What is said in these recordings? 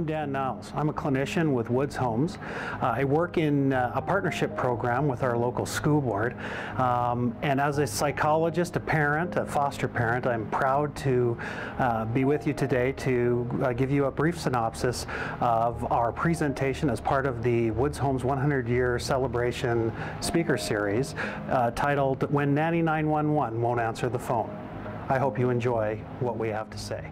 I'm Dan Niles. I'm a clinician with Woods Homes. Uh, I work in uh, a partnership program with our local school board. Um, and as a psychologist, a parent, a foster parent, I'm proud to uh, be with you today to uh, give you a brief synopsis of our presentation as part of the Woods Homes 100 Year Celebration Speaker Series uh, titled When Nanny 911 Won't Answer the Phone. I hope you enjoy what we have to say.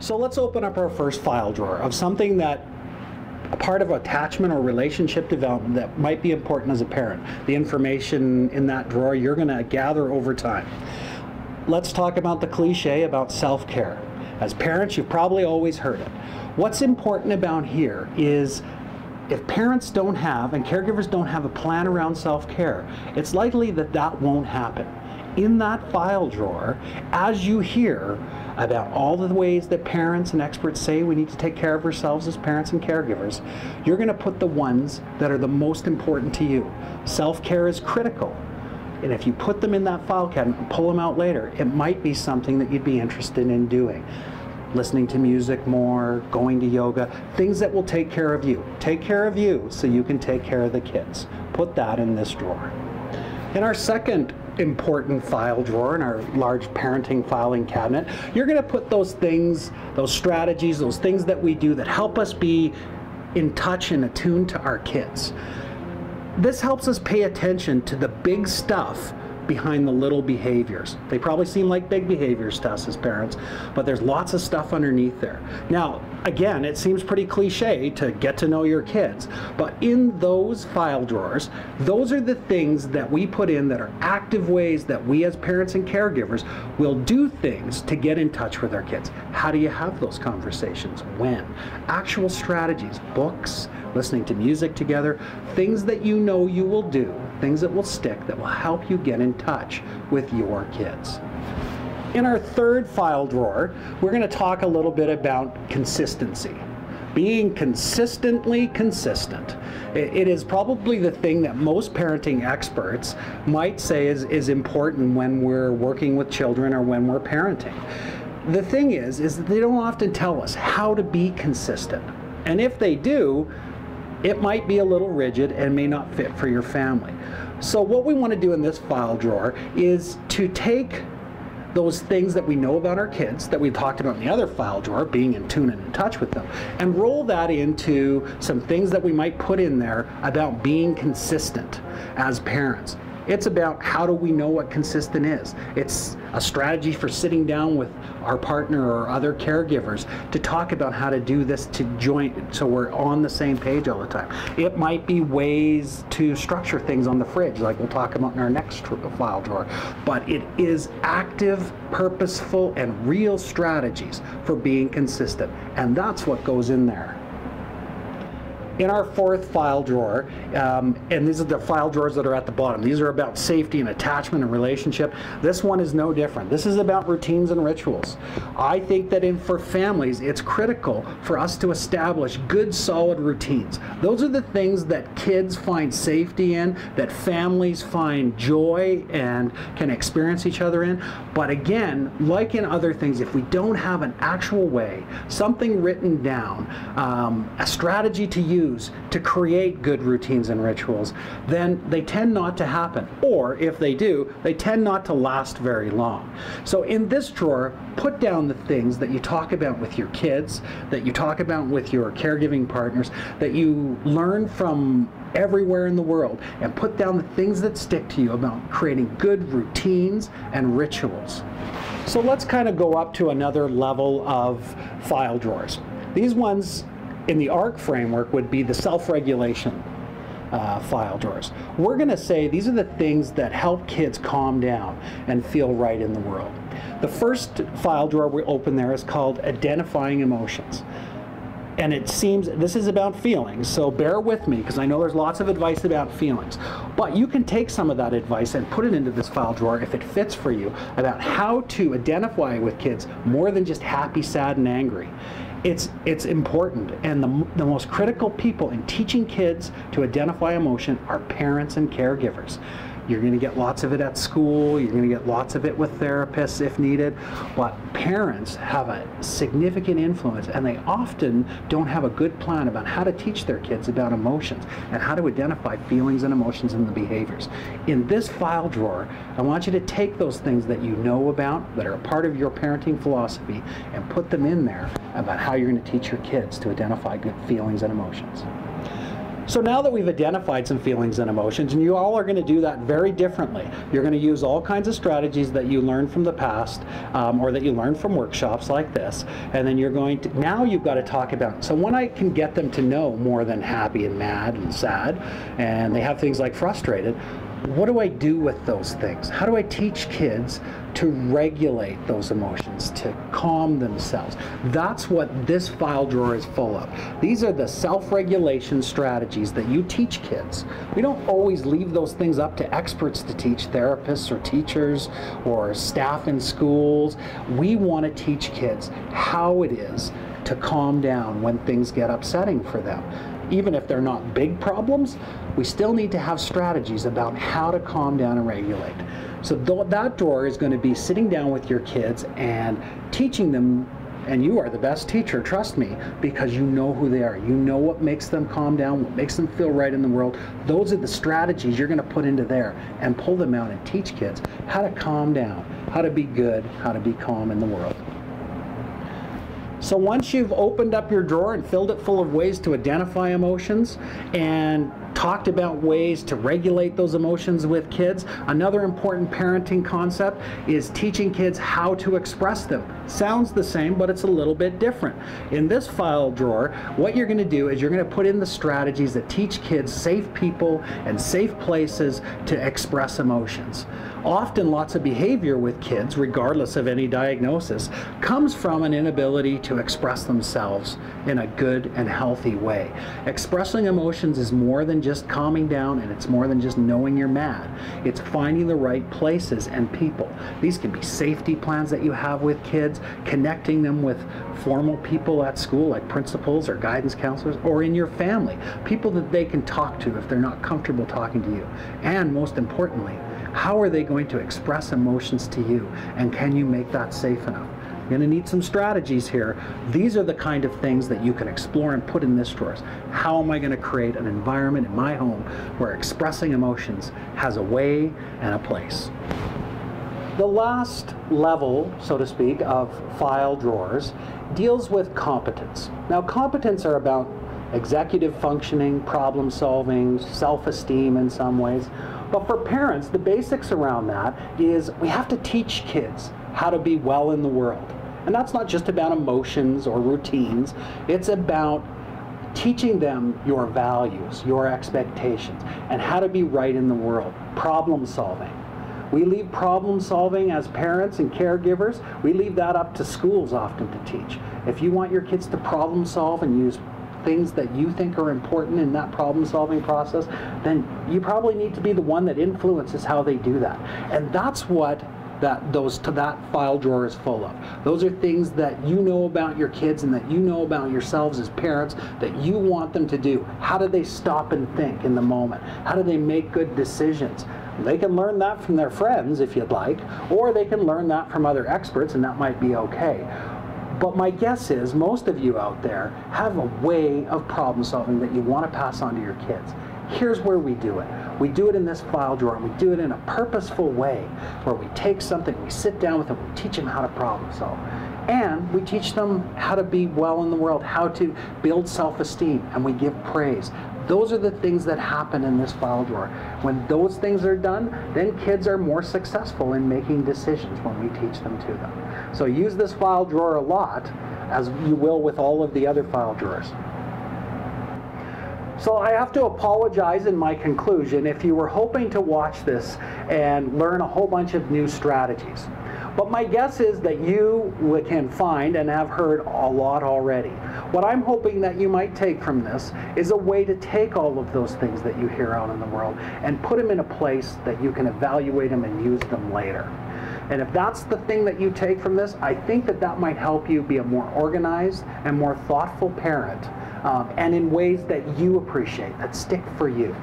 So let's open up our first file drawer of something that a part of attachment or relationship development that might be important as a parent. The information in that drawer you're going to gather over time. Let's talk about the cliche about self-care. As parents, you've probably always heard it. What's important about here is if parents don't have and caregivers don't have a plan around self-care, it's likely that that won't happen. In that file drawer, as you hear about all the ways that parents and experts say we need to take care of ourselves as parents and caregivers, you're going to put the ones that are the most important to you. Self-care is critical. And if you put them in that file cabinet and pull them out later, it might be something that you'd be interested in doing. Listening to music more, going to yoga, things that will take care of you. Take care of you so you can take care of the kids. Put that in this drawer. In our second important file drawer in our large parenting filing cabinet, you're going to put those things, those strategies, those things that we do that help us be in touch and attuned to our kids. This helps us pay attention to the big stuff behind the little behaviors. They probably seem like big behaviors to us as parents, but there's lots of stuff underneath there. Now, again, it seems pretty cliche to get to know your kids, but in those file drawers, those are the things that we put in that are active ways that we as parents and caregivers will do things to get in touch with our kids. How do you have those conversations? When? Actual strategies, books, listening to music together, things that you know you will do, things that will stick, that will help you get in touch with your kids. In our third file drawer, we're going to talk a little bit about consistency. Being consistently consistent. It is probably the thing that most parenting experts might say is, is important when we're working with children or when we're parenting. The thing is, is that they don't often tell us how to be consistent. And if they do, it might be a little rigid and may not fit for your family. So what we want to do in this file drawer is to take those things that we know about our kids that we talked about in the other file drawer, being in tune and in touch with them, and roll that into some things that we might put in there about being consistent as parents. It's about how do we know what consistent is. It's a strategy for sitting down with our partner or other caregivers to talk about how to do this to join so we're on the same page all the time. It might be ways to structure things on the fridge like we'll talk about in our next file drawer. But it is active, purposeful, and real strategies for being consistent. And that's what goes in there in our fourth file drawer, um, and these are the file drawers that are at the bottom. These are about safety and attachment and relationship. This one is no different. This is about routines and rituals. I think that in for families, it's critical for us to establish good, solid routines. Those are the things that kids find safety in, that families find joy and can experience each other in. But again, like in other things, if we don't have an actual way, something written down, um, a strategy to use, use to create good routines and rituals, then they tend not to happen. Or if they do, they tend not to last very long. So in this drawer, put down the things that you talk about with your kids, that you talk about with your caregiving partners, that you learn from everywhere in the world, and put down the things that stick to you about creating good routines and rituals. So let's kind of go up to another level of file drawers. These ones in the ARC framework would be the self-regulation uh, file drawers. We're going to say these are the things that help kids calm down and feel right in the world. The first file drawer we open there is called identifying emotions. and it seems this is about feelings, so bear with me because I know there's lots of advice about feelings. But you can take some of that advice and put it into this file drawer if it fits for you about how to identify with kids more than just happy, sad, and angry. It's, it's important, and the, the most critical people in teaching kids to identify emotion are parents and caregivers. You're going to get lots of it at school. You're going to get lots of it with therapists if needed. But parents have a significant influence, and they often don't have a good plan about how to teach their kids about emotions and how to identify feelings and emotions and the behaviors. In this file drawer, I want you to take those things that you know about, that are a part of your parenting philosophy, and put them in there about how you're going to teach your kids to identify good feelings and emotions. So now that we've identified some feelings and emotions, and you all are going to do that very differently. You're going to use all kinds of strategies that you learned from the past um, or that you learned from workshops like this, and then you're going to, now you've got to talk about, so when I can get them to know more than happy and mad and sad, and they have things like frustrated, what do I do with those things? How do I teach kids to regulate those emotions, to calm themselves? That's what this file drawer is full of. These are the self-regulation strategies that you teach kids. We don't always leave those things up to experts to teach, therapists or teachers or staff in schools. We want to teach kids how it is to calm down when things get upsetting for them even if they're not big problems, we still need to have strategies about how to calm down and regulate. So th that drawer is going to be sitting down with your kids and teaching them and you are the best teacher, trust me, because you know who they are. You know what makes them calm down, what makes them feel right in the world. Those are the strategies you're going to put into there and pull them out and teach kids how to calm down, how to be good, how to be calm in the world. So once you've opened up your drawer and filled it full of ways to identify emotions and talked about ways to regulate those emotions with kids. Another important parenting concept is teaching kids how to express them. Sounds the same, but it's a little bit different. In this file drawer, what you're going to do is you're going to put in the strategies that teach kids safe people and safe places to express emotions. Often lots of behavior with kids, regardless of any diagnosis, comes from an inability to express themselves in a good and healthy way. Expressing emotions is more than just calming down and it's more than just knowing you're mad. It's finding the right places and people. These can be safety plans that you have with kids, connecting them with formal people at school like principals or guidance counselors or in your family, people that they can talk to if they're not comfortable talking to you. And most importantly, how are they going to express emotions to you? And can you make that safe enough? Going to need some strategies here. These are the kind of things that you can explore and put in this drawer. How am I going to create an environment in my home where expressing emotions has a way and a place? The last level, so to speak, of file drawers deals with competence. Now, competence are about executive functioning, problem solving, self-esteem in some ways. But for parents, the basics around that is we have to teach kids how to be well in the world. And that's not just about emotions or routines. It's about teaching them your values, your expectations, and how to be right in the world. Problem solving. We leave problem solving as parents and caregivers, we leave that up to schools often to teach. If you want your kids to problem solve and use things that you think are important in that problem solving process, then you probably need to be the one that influences how they do that. And that's what that those to that file drawer is full of. Those are things that you know about your kids and that you know about yourselves as parents that you want them to do. How do they stop and think in the moment? How do they make good decisions? They can learn that from their friends if you'd like, or they can learn that from other experts and that might be okay. But my guess is most of you out there have a way of problem solving that you want to pass on to your kids. Here's where we do it. We do it in this file drawer. and We do it in a purposeful way where we take something, we sit down with them, we teach them how to problem solve. And we teach them how to be well in the world, how to build self-esteem, and we give praise. Those are the things that happen in this file drawer. When those things are done, then kids are more successful in making decisions when we teach them to them. So use this file drawer a lot, as you will with all of the other file drawers. So I have to apologize in my conclusion if you were hoping to watch this and learn a whole bunch of new strategies. But my guess is that you can find and have heard a lot already. what I'm hoping that you might take from this is a way to take all of those things that you hear out in the world and put them in a place that you can evaluate them and use them later. And if that's the thing that you take from this, I think that that might help you be a more organized and more thoughtful parent, um, and in ways that you appreciate, that stick for you.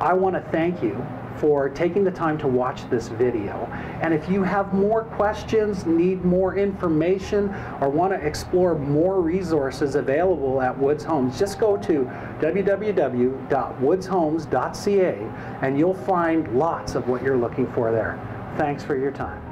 I want to thank you for taking the time to watch this video. And if you have more questions, need more information, or want to explore more resources available at Woods Homes, just go to www.woodshomes.ca and you'll find lots of what you're looking for there. Thanks for your time.